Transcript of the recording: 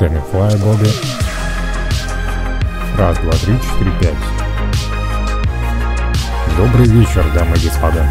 Tenafly, Бобби. Раз, два, три, четыре, пять. Добрый вечер, дамы и господа.